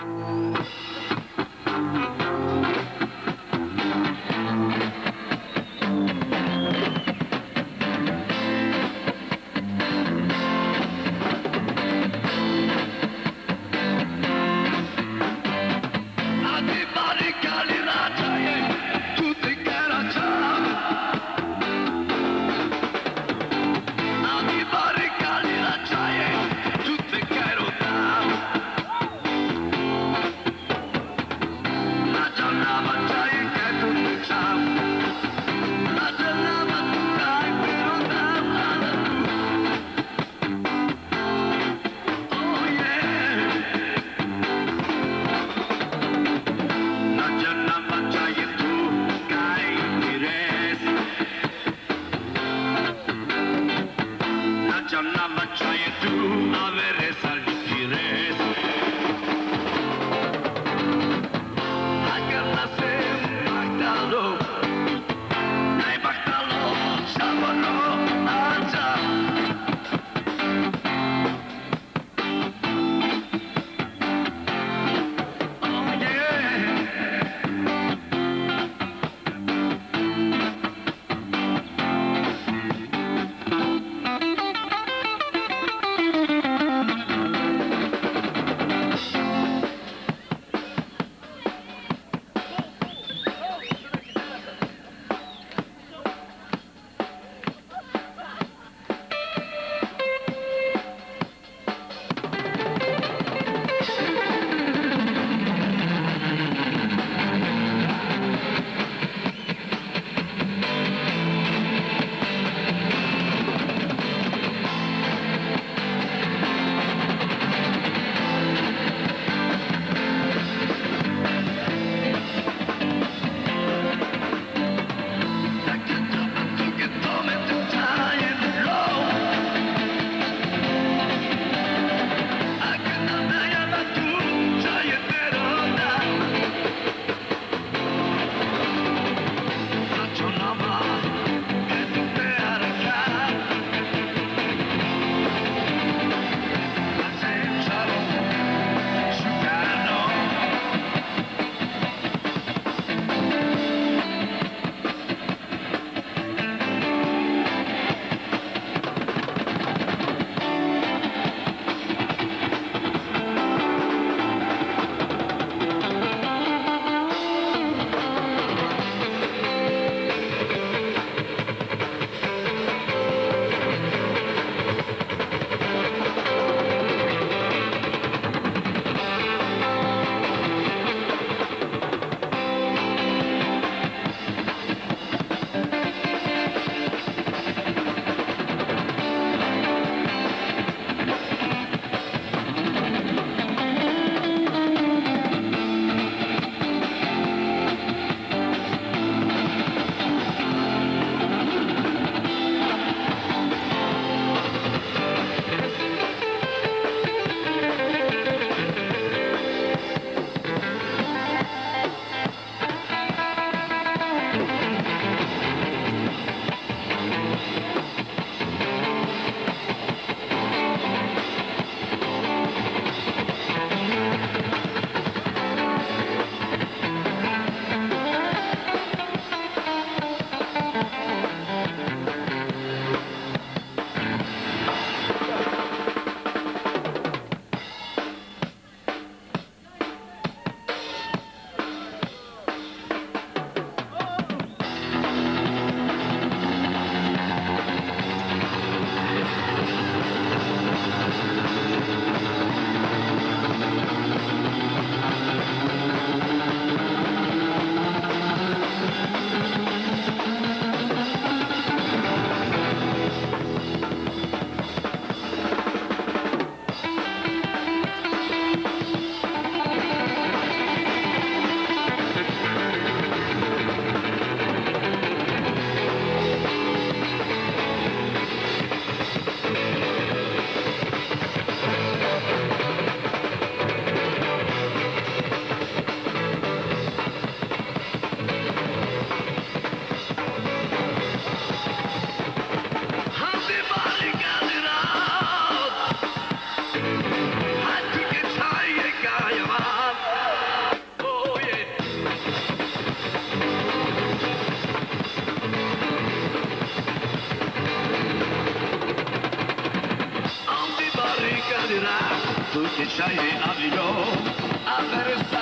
Tutte che tu się czaiły, a wino, a.